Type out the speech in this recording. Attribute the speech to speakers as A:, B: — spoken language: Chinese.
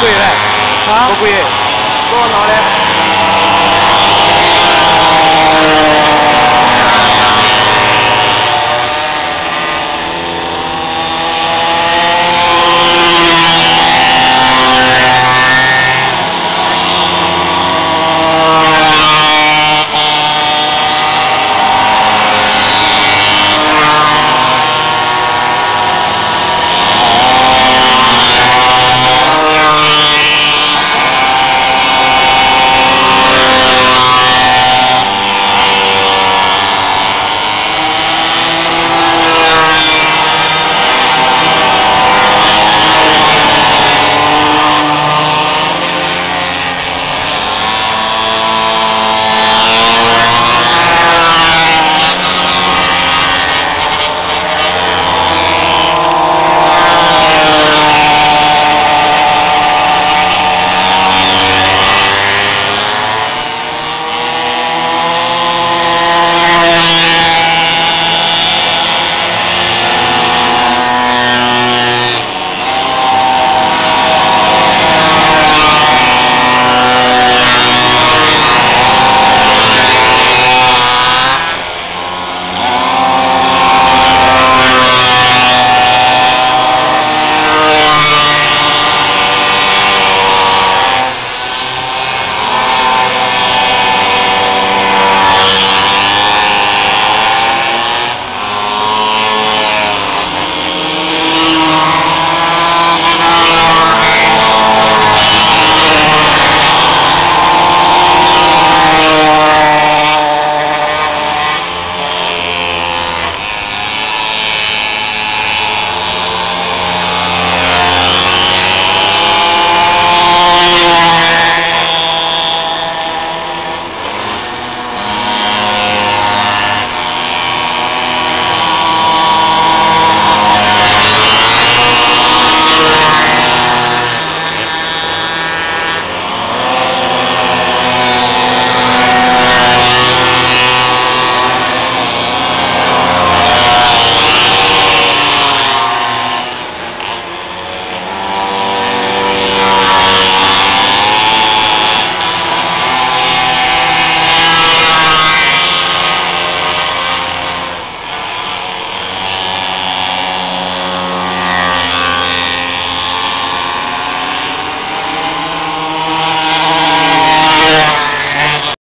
A: 贵嘞
B: 啊，
A: 不贵，
B: 多少呢